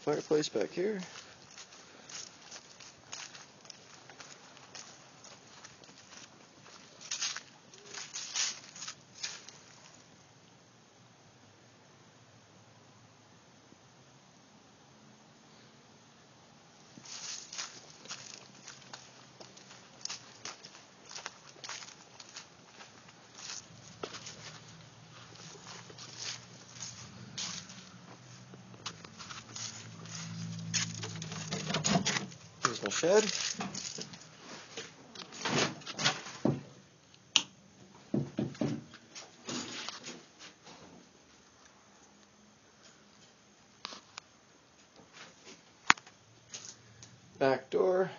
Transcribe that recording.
Fireplace back here. My shed. Back door.